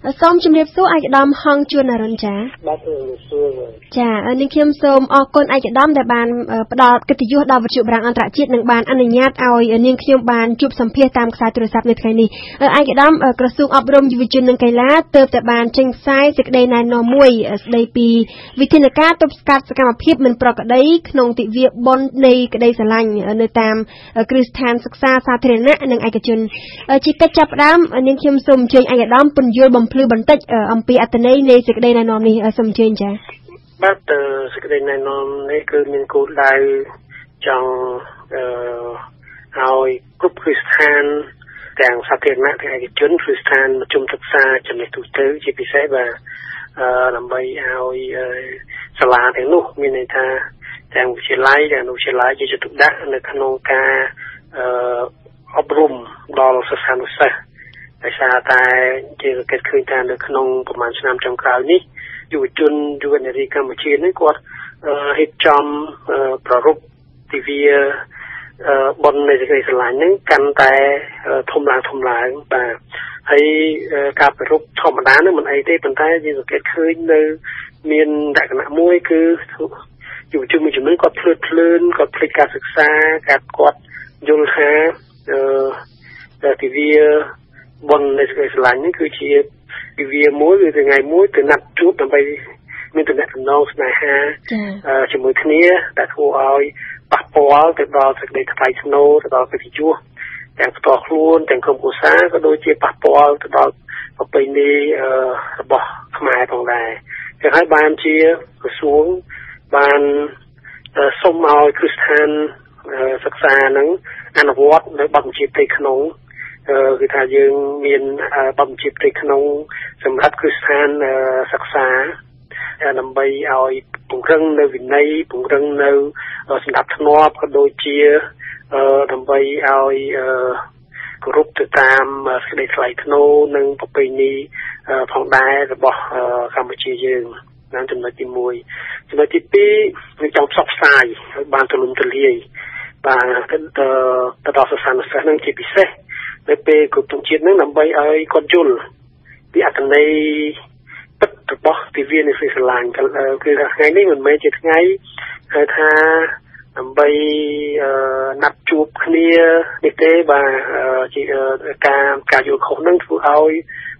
សូមជម្រាបសួរឯកឧត្តមហងជួនអរុនចាបាទជម្រាបសួរចានាងខ្ញុំសូមអរគុណឯកឧត្តមដែលបានផ្ដល់កិត្តិយសដល់វិទ្យុបារាំងអន្តរជាតិនិងបានអនុញ្ញាតឲ្យនាងខ្ញុំបានជួបសម្ភាសតាមខ្សែទូរស័ព្ទនៅថ្ងៃនេះឯកឧត្តមក្រសួងអប់រំយុវជននិងកីឡាទើបតែបានចេញផ្សាយសេចក្តីណែនាំមួយស្តីពីវិធានការទប់ស្កាត់សកម្មភាពមិនប្រក្រតីក្នុងទិវាបុណ្យនៃក្តីស្រឡាញ់នៅតាមគ្រឹះស្ថានសិក្សាសាធារណៈនិងឯកជនជាកិច្ចចាប់ផ្ដើមនាងខ្ញុំសូមអញ្ជើញឯកឧត្តមពន្យល់បំភ្លឺបន្តិចអំពីអត្ថន័យនៃសេចក្តីណែនាំនេះសូមអញ្ជើញចា៎បាទសេចក្តីណែនាំនេះគឺមានគោលដៅចង់អឺឲ្យគ្រប់គ្រឹះស្ថានទាំងសាធារណៈទាំងឯកជនគ្រឹះស្ថានមជ្ឈមសិក្សាចំណេះទូទៅជាពិសេសបាទអឺដើម្បីឲ្យសាលាទាំងនោះមានន័យថាទាំងវិទ្យាល័យទាំងវិទ្យាល័យជាចិត្តទុកដាក់នៅក្នុងការអឺអប់រំដល់សិស្សានុសិស្ស ដោយសារតែជាគេឃើញថានៅក្នុងប្រហែលឆ្នាំចុងក្រោយនេះយុវជនយុវនារីកម្ពុជានេះគាត់រៀបចំប្ររពទិវាប៉ុននៃសេចក្តីស្រឡាញ់ហ្នឹងកាន់តែធំឡើងធំឡើងបាទហើយការប្រពធម្មតានឹងមិនអីទេប៉ុន្តែយើងសង្កេតឃើញនៅ មានលក្ខណៈមួយគឺយុវជនមួយចំនួនគាត់ភ្លើតភ្លើនគាត់ភ្លេចការសិក្សាការគាត់យល់ថាអឺទិវា បុណ្យនៃសេចក្តីស្រឡាញ់នេះគឺជាទិវាមួយគឺថ្ងៃមួយទៅណាត់ជួបដើម្បីមានតំណែងស្នេហាជាមួយគ្នាដែលធ្វើឲ្យប៉ះពាល់ទៅដល់សេចក្តីថ្លៃថ្នូរទៅដល់កិត្តិយសទាំងផ្ទាល់ខ្លួនទាំងក្រុមគ្រួសារក៏ដូចជាប៉ះពាល់ទៅដល់ប្រពៃណីរបស់ខ្មែរផងដែរចឹងហើយបានជាក្រសួងបានសុំឲ្យគ្រឹះស្ថានសិក្សានឹងអនុវត្តនៅបទបញ្ជាផ្ទៃក្នុង គឺថាយើងមានបំជាផ្ទៃក្នុង សម្រាប់គ្រឹះស្ថានសិក្សាដើម្បីឲ្យពង្រឹងនៅវិន័យពង្រឹងនៅសម្ដាប់ធ្នាប់ក៏ដូចជាដើម្បីឲ្យគោរពទៅតាមសេចក្តីថ្លៃថ្នូរនិងប្រពៃណីផងដែររបស់កម្ពុជាយើងតាមចំណុចទី1ចំណុចទី2យើងចង់ផ្សព្វផ្សាយឲ្យបានទូលំទូលាយបាទទៅដល់សិស្សានុសិស្សនឹងជាពិសេស នៅពេលគ្រប់ទងជាតិនឹងដើម្បីឲ្យគាត់យល់ពីអត្ថន័យពិតរបស់ទិវានៃសេចក្តីស្រឡាញ់គឺថាថ្ងៃនេះមិនមែនជាថ្ងៃហៅថាដើម្បីណាត់ជួបគ្នានេះទេបាទជាការការយល់ខុសនឹងធ្វើឲ្យ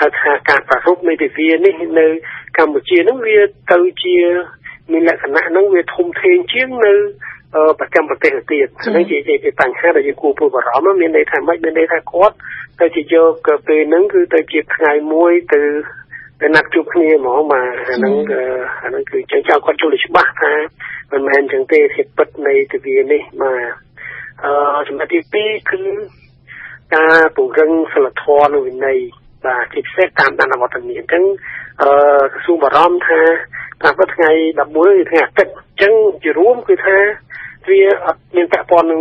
ហៅថាការប្រារព្ធនៃទិវានេះនៅកម្ពុជានឹងវាទៅជាមានលក្ខណៈនឹងវាធំធេងជាងនៅ ប្រចាំប្រទេសទៅទៀតហ្នឹងជាជាបញ្ហាដែលយើងគួរព្រួយបារម្ភមានន័យថាម៉េចមានន័យថាគាត់ទៅជាយកពេលហ្នឹងគឺទៅជាថ្ងៃមួយទៅទៅណាត់ជួបគ្នាហ្មងបាទអាហ្នឹងអាហ្នឹងគឺចឹងចង់គាត់ជួយច្បាស់ថាមិនមែនចឹងទេភាពពិតនៃទិវានេះបាទអឺចំណុចទី2គឺការពង្រឹងសិលធម៌និងវិន័យបាទជាពិសេសតាមដានអវត្តមានអញ្ចឹងអឺក្រសួងបារម្ភថាតាមពិតថ្ងៃ11គឺថ្ងៃអាទិត្យអញ្ចឹងជារួមគឺថា វាអត់មានពាក់ព័ន្ធនឹង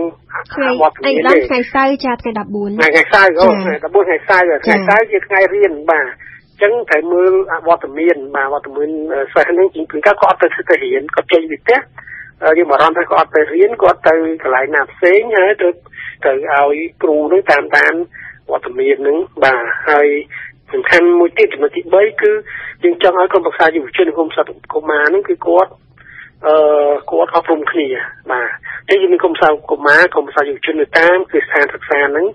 វត្តមានទេថ្ងៃសៅរ៍ចាថ្ងៃ14ថ្ងៃសៅរ៍អូ14ថ្ងៃសៅរ៍ថ្ងៃសៅរ៍ជាថ្ងៃរៀនបាទចឹងត្រូវមើលវត្តមានបាទវត្តមានសិស្សហ្នឹងជាងគាត់ក៏អត់ទៅទៅរៀនគាត់ចេញពីផ្ទះយើងបារម្ភថាគាត់អត់ទៅរៀនគាត់ទៅកន្លែងណាផ្សេងហើយទៅទៅឲ្យគ្រូនឹងតាមតាមវត្តមានហ្នឹងបាទហើយសំខាន់មួយទៀតចំណុចទី3គឺយើងចង់ឲ្យក្រុមប្រឹក្សាយុវជនគុំសត្វកុមារហ្នឹងគឺគាត់ អឺគាត់អប់រំគ្នាបាទតែយើងមានកុំសាកុមារកុំសាយុវជននៅតាមគឺស្ថានសិក្សាហ្នឹង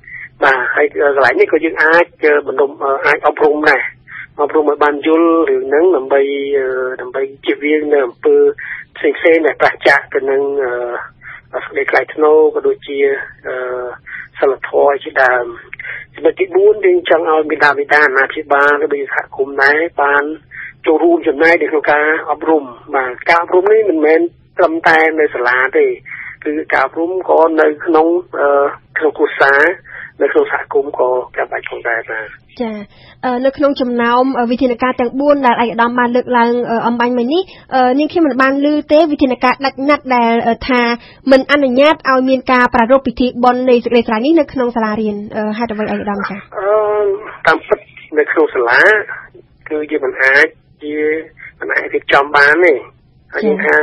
បាទហើយកន្លែងនេះក៏យើងអាចបណ្ដុំអាចអប់រំដែរអប់រំឲ្យបានយល់រឿងហ្នឹងដើម្បីដើម្បីជៀសវាងនៅអំពើផ្សេងផ្សេងដែលប្រឆាំងទៅនឹងអឺស្ដីខ្លាយធ្នូក៏ដូចជាអឺសិលធម៌ជាដើមចំណុចទី4យើងចង់ឲ្យមេដាបេដាអាណាព្យាបាលឬសហគមន៍ដែរបាន ចូលរួមចំណែកនៅក្នុងការអប់រំបាទការអប់រំនេះមិនមែនត្រឹមតែនៅសាលាទេគឺការអប់រំក៏នៅក្នុងក្នុងគូសានៅក្នុងសហគមន៍ក៏ចាំបាច់ផងដែរបាទចានៅក្នុងចំណោមវិធានការទាំង4ដែលឯកឧត្តមបានលើកឡើងអំបញ្ញមិញនេះនាងខ្ញុំមិនបានឮទេវិធានការដាច់ណាត់ដែលថាមិនអនុញ្ញាតឲ្យមានការប្រារព្ធពិធីបុណ្យនៃសេចក្តីស្រឡាញ់នេះនៅក្នុងសាលារៀនហេតុអ្វីឯកឧត្តមចាអឺតាមពិតនៅក្នុងសាលាគឺយើងមិនអាច ជាមិនអាចរៀបចំបានទេហើយថា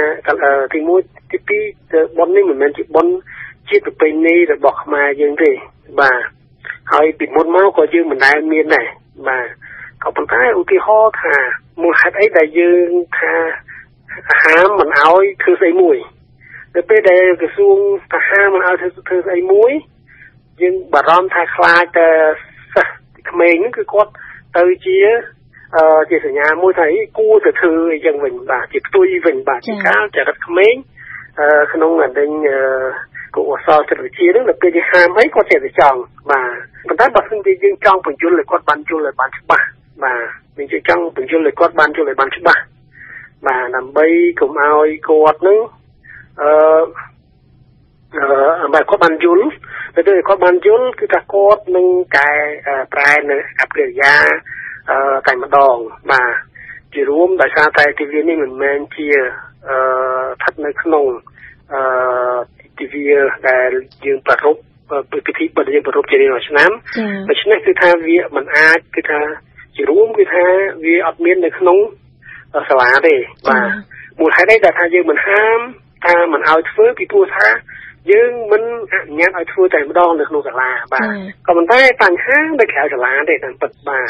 ទី1ទី2ប៉ុននេះមិនមែនជាប៉ុនជាប្រពៃណីរបស់ខ្មែរយើងទេបាទហើយពីមុនមកក៏យើងមិនដែលមានដែរបាទក៏ប៉ុន្តែឧទាហរណ៍ថាមូលហេតុអីដែលយើងថាហាមមិនអោយធ្វើស្អីមួយនៅពេលដែលក្រសួងថាហាមមិនអោយធ្វើធ្វើស្អីមួយយើងបារម្ភថាខ្លាចតែសិស្សក្មេងហ្នឹងគឺគាត់ទៅជា អឺជាសញ្ញាមួយថាគួរទៅធ្វើអីចឹងវិញបាទជាផ្ទុយវិញបាទជាការចរិតក្មេងអឺក្នុងអដេញអឺគូអសរចិត្តវិទ្យានឹងដល់ពេលយើងហាមអីគាត់ចេះតែចង់បាទប៉ុន្តែបើសិនជាយើងចង់បញ្យល់ឲ្យគាត់បានយល់ឲ្យបានច្បាស់បាទយើងចង់បញ្យល់ឲ្យគាត់បានយល់ឲ្យបានច្បាស់បាទដើម្បីកុំឲ្យគាត់នឹងអឺអឺបើគាត់បានយល់ទៅទៅគាត់បានយល់គឺថាគាត់នឹងកែប្រែនៅអភិរិយាអឺ តែម្ដងបាទជារួមដោយសារតែទិវានេះមិនមែនជាអឺស្ថិតនៅក្នុងអឺទិវាដែលយើងប្រារព្ធពិធីបិទយើងប្រារព្ធជារៀងរាល់ឆ្នាំដូច្នេះគឺថាវាមិនអាចគឺថាជារួមគឺថាវាអត់មាននៅក្នុងសាលាទេបាទមូលហេតុអីដែលថាយើងមិនហាមថាមិនឲ្យធ្វើពីព្រោះថា យើងមិនអនុញ្ញាតឲ្យធ្វើតែម្ដងនៅក្នុងសាលាបាទក៏ប៉ុន្តែបញ្ហានៅក្រៅសាលាទេតាមពិតបាទ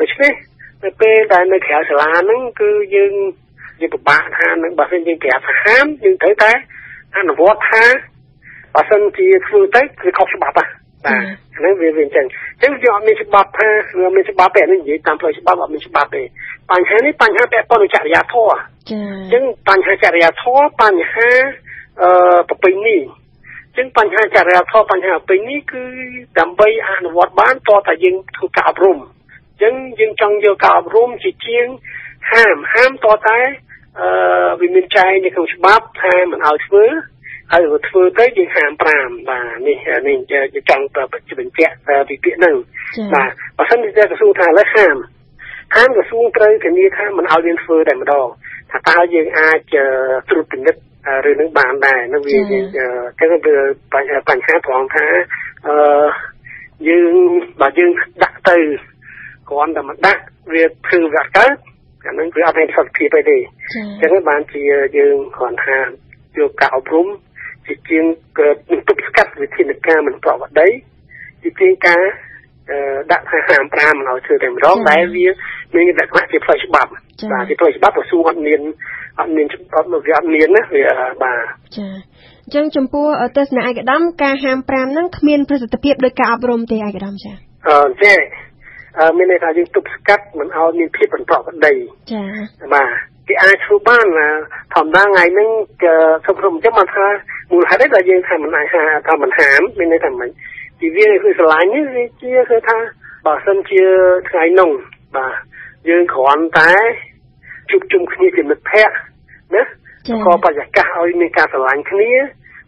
ដូច្នេះនៅពេលដែលនៅក្រៅសាលាហ្នឹងគឺយើងយើងពិបាកថានឹងបើមិនយើងប្រាប់ថាហាមយើងត្រូវតែអនុវត្តថាបើសិនជាធ្វើទៅគឺខុសច្បាប់បាទហ្នឹងវាវាអញ្ចឹងអញ្ចឹងយើងអត់មានច្បាប់ថាវាមានច្បាប់ទេនេះនិយាយតាមផ្លូវច្បាប់អត់មានច្បាប់ទេបញ្ហានេះបញ្ហាពាក់ព័ន្ធនឹងចរិយាធម៌ចាអញ្ចឹងបញ្ហាចរិយាធម៌បញ្ហាអឺប្រពៃណី ចឹងបញ្ហាចរិយាធម៌បញ្ហាពេញនេះគឺដើម្បីអនុវត្តបានតើតែយើងធ្វើការអប់រំចឹងយើងចង់យកការអប់រំជាជាងហាមហាមតើតែអឺវាមានចែងនៅក្នុងច្បាប់ថាមិនឲ្យធ្វើហើយធ្វើទៅយើងហាម5បាទនេះនេះចង់បញ្ជាក់ពីពាក្យហ្នឹងបាទបើសិនជាក្រសួងថាលើហាមហាមក្រសួងត្រូវធានាថាមិនឲ្យយើងធ្វើតែម្ដងថាតើយើងអាចត្រួតពិនិត្យ រឿងនឹងបានដែរនឹងវាចឹងវាបញ្ហាត្រង់ថាអឺយើងបើយើងដាក់ទៅគ្រាន់តែមកដាក់វាធ្វើវាកើតអានឹងវាអត់មានសុខភាពអីទេអញ្ចឹងបានជាយើងគ្រាន់ថាយកការអប់រំជាជាងទប់ស្កាត់វិធានការមិនប្រក្រតីជាជាងការដាក់ថាហាម5មិនឲ្យធ្វើតែម្ដងដែលវាមានលក្ខណៈជាផ្លូវច្បាប់បាទជាផ្លូវច្បាប់ក្រសួងអត់មាន អត់មានច្បាប់វាអត់មានណាវាបាទចាអញ្ចឹងចំពោះទស្សនៈឯកឧត្តមការហាម5ហ្នឹងគ្មានប្រសិទ្ធភាពដោយការអប់រំទេឯកឧត្តមចាអឺចាអឺមានន័យថាយើងទប់ស្កាត់មិនឲ្យមានភាពបន្តប្តីចាបាទគេអាចធ្វើបានធម្មតាថ្ងៃហ្នឹងសុខរំចឹងមកថាមូលហេតុអីដែលយើងថាមិនអាចថាមិនហាមមានន័យថាមិនពីវាគឺស្រឡាញ់នេះវាជាគឺថាបើសិនជាថ្ងៃនោះបាទយើងគ្រាន់តែ ជួបជុំគ្នាជាមិត្តភ័ក្តិណាក៏បរិយាកាសឲ្យមានការស្រឡាញ់គ្នា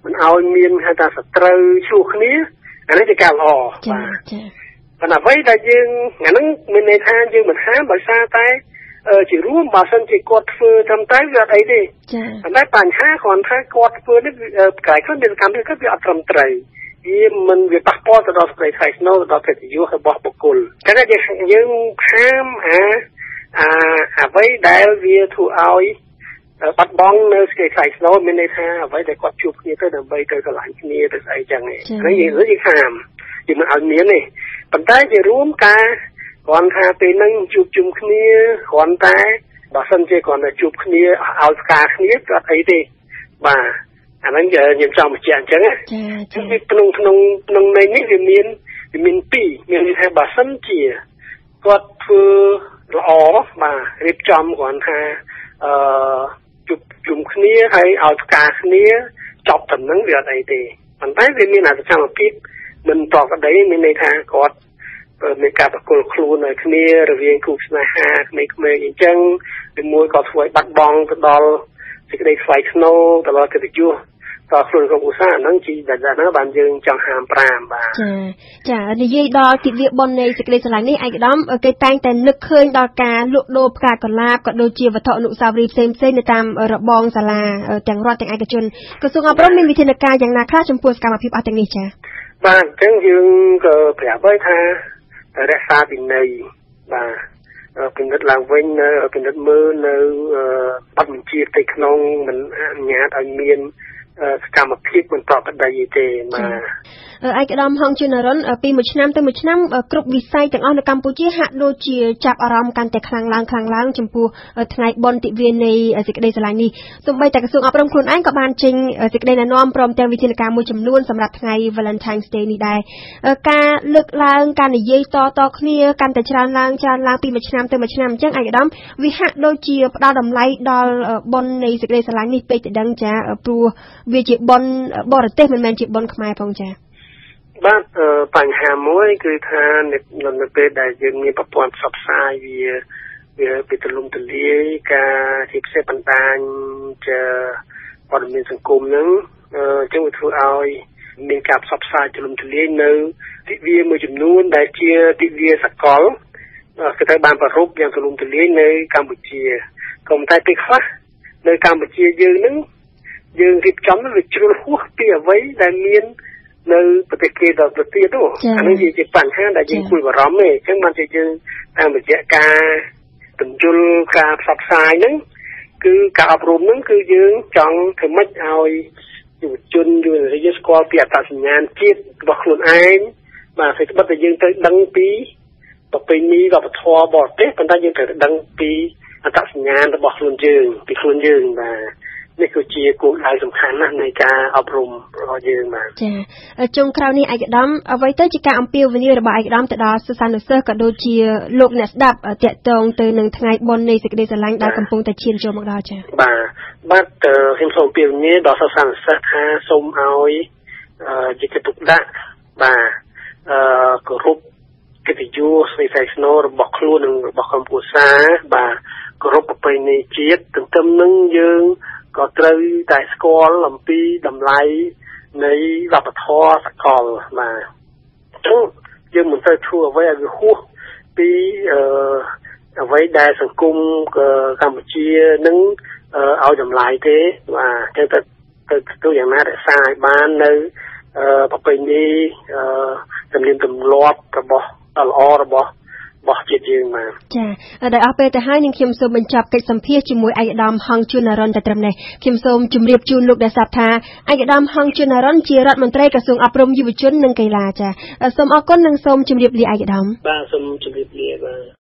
មិនឲ្យមានហៅថាសត្រូវឈ្លោះគ្នាអានេះជាការល្អបាទប៉ុន្តែអ្វីដែលយើងអាហ្នឹងមានន័យថាយើងមិនហាមបើសារតែជារួមបើសិនជាគាត់ធ្វើត្រឹមត្រូវវាអត់អីទេចា៎ប៉ុន្តែបញ្ហាគ្រាន់ថាគាត់ធ្វើនេះកែខ្លួនមានកម្មវិធីគាត់វាអត់ត្រឹមត្រូវវាមិនវាប៉ះពាល់ទៅដល់សេចក្តីថ្លៃថ្នូរទៅដល់កិត្តិយសរបស់បុគ្គលតែយើងយើងហាមអា អាអ្វីដែលវាធ្វើឲ្យបាត់បង់នៅសេចក្តីថ្លៃថ្នូរមានន័យថាអ្វីដែលគាត់ជួបគ្នាទៅដើម្បីទៅឆ្លាញ់គ្នាទៅស្អីចឹងឯងហើយយើងយើងហាមយើងមិនឲ្យមានទេប៉ុន្តែជារួមការគ្រាន់ថាពេលហ្នឹងជួបជុំគ្នាគ្រាន់តែបើសិនជាគ្រាន់តែជួបគ្នាឲ្យផ្កាគ្នាក៏អត់អីទេបាទអាហ្នឹងខ្ញុំចង់បញ្ជាក់អញ្ចឹងណាចា៎ក្នុងក្នុងក្នុងន័យនេះវាមានវាមានពីរមានន័យថាបើសិនជាគាត់ធ្វើ ល្អបាទរៀបចំគ្រាន់ថាអឺជួបជុំគ្នាហើយឲ្យផ្កាគ្នាចប់តំណឹងវាអត់អីទេប៉ុន្តែវាមានអសកម្មភាពមិនប្រក្រតីមានន័យថាគាត់មានការប្រគល់ខ្លួនឲ្យគ្នារវាងគូស្នេហាក្មេងៗអញ្ចឹងឬមួយក៏ធ្វើឲ្យបាត់បង់ទៅដល់សេចក្តីថ្លៃថ្នូរទៅដល់កិត្តិយស តខ្លួនក្រុមឧស្សាហ៍ហ្នឹងជីដែលហ្នឹងបានយើងចង់ហាម5បាទចាចានិយាយដល់ទិវាបុណ្យនៃសេចក្តីស្រឡាញ់នេះឯកឧត្តមគេតែងតែនឹកឃើញដល់ការលក់ដូរផ្កាកុលាបក៏ដូចជាវត្ថុអនុស្សាវរីយ៍ផ្សេងផ្សេងនៅតាមរបងសាលាទាំងរដ្ឋទាំងឯកជនក្រសួងអប់រំមានវិធានការយ៉ាងណាខ្លះចំពោះសកម្មភាពអស់ទាំងនេះចាបាទអញ្ចឹងយើងក៏ប្រាប់ឲ្យថារក្សាវិន័យបាទពិនិត្យឡើងវិញនៅពិនិត្យមើលនៅបទបញ្ជាផ្ទៃក្នុងមិនអនុញ្ញាតឲ្យមាន សកម្មភាពមិនប្រក្រតីទេបាទឯកឧត្តមហងជួនរុនពីមួយឆ្នាំទៅមួយឆ្នាំគ្រប់វិស័យទាំងអស់នៅកម្ពុជាហាក់ដូចជាចាប់អារម្មណ៍កាន់តែខ្លាំងឡើងខ្លាំងឡើងចំពោះថ្ងៃបុណ្យទិវានៃសេចក្តីស្រឡាញ់នេះសូម្បីតែក្រសួងអប់រំខ្លួនឯងក៏បានចេញសេចក្តីណែនាំព្រមទាំងវិធានការមួយចំនួនសម្រាប់ថ្ងៃ Valentine's Day នេះដែរការលើកឡើងការនិយាយតតគ្នាកាន់តែច្រើនឡើងច្រើនឡើងពីមួយឆ្នាំទៅមួយឆ្នាំអញ្ចឹងឯកឧត្តមវាហាក់ដូចជាផ្ដល់តម្លៃដល់បុណ្យនៃសេចក្តីស្រឡាញ់នេះពេកទៅដឹងចាព្រោះវាជាបុណ្យបរទេសមិនមែនជាបុណ្យខ្មែរផងចាបាទបញ្ហាមួយគឺថានៅពេលដែលយើងមានប្រព័ន្ធផ្សព្វផ្សាយវាវាពីទលំទលាយការជាពិសេសបណ្ដាញជាព័ត៌មានសង្គមហ្នឹងអញ្ចឹងវាធ្វើឲ្យមានការផ្សព្វផ្សាយទលំទលាយនៅទិវាមួយចំនួនដែលជាទិវាសកលគឺត្រូវបានប្ររពយ៉ាងទូលំទូលាយនៅកម្ពុជាក៏តែពេលខ្លះនៅកម្ពុជាយើងនឹង យើងរៀបចំវាជ្រុលហួសពីអ្វីដែលមាននៅប្រទេសគេដល់ទៅទៀតនោះអានេះវាជាបញ្ហាដែលយើងគួរបារម្ភទេអញ្ចឹងបានជាយើងតាមរយៈការបញ្ជូលការផ្សព្វផ្សាយហ្នឹងគឺការអប់រំហ្នឹងគឺយើងចង់ធ្វើម៉េចឲ្យយុវជនយុវរាជស្គាល់ពីអត្តសញ្ញាណជាតិរបស់ខ្លួនឯងបាទសេចក្ដីដែលយើងត្រូវដឹងពីប្រពៃណីវប្បធម៌បរទេសប៉ុន្តែយើងត្រូវដឹងពីអត្តសញ្ញាណរបស់ខ្លួនយើងពីខ្លួនយើងបាទ នេះគឺជាគោលដៅសំខាន់ណាស់នៃការអប់រំរបស់យើងបាទចាចុងក្រោយនេះឯកឧត្តមអ្វីទៅជាការអំពាវនាវរបស់ឯកឧត្តមទៅដល់សិស្សានុសិស្សក៏ដូចជាលោកអ្នកស្ដាប់តាក់ទងទៅនឹងថ្ងៃបុណ្យនៃសេចក្តីស្រឡាញ់ដែលកំពុងតែឈានចូលមកដល់ចាបាទបាទខ្ញុំសូមអំពាវនាវដល់សិស្សានុសិស្សថាសូមឲ្យជាកិត្តិយសដាក់បាទអឺគោរពកិត្តិយសស្វ័យសៃស្នូរបស់ខ្លួននិងរបស់កម្ពុជាបាទគោរពប្រពៃណីជាតិទន្ទឹមនឹងយើង ក៏ត្រូវតែស្គាល់អំពីតម្លៃនៃវប្បធម៌សកលបាទអញ្ចឹងយើងមិនត្រូវធ្វើអ្វីឲ្យវាហួសពីអឺអ្វីដែលសង្គមកម្ពុជានឹងឲ្យតម្លៃទេបាទអញ្ចឹងទៅទៅធ្វើយ៉ាងណារក្សាឲ្យបាននៅប្រពៃណីទំនៀមទម្លាប់របស់ល្អរបស់ របស់ជាតិយើងបាទចាដោយអស់ពេលទៅហើយនឹងខ្ញុំសូមបញ្ចប់កិច្ចសម្ភាសជាមួយឯកឧត្តមហងជួននរនតែត្រឹមនេះខ្ញុំសូមជម្រាបជូនលោកដែលស្ដាប់ថាឯកឧត្តមហងជួននរនជារដ្ឋមន្ត្រីក្រសួងអប់រំយុវជននិងកីឡាចាសូមអរគុណនិងសូមជម្រាបលាឯកឧត្តមបាទសូមជម្រាបលាបាទ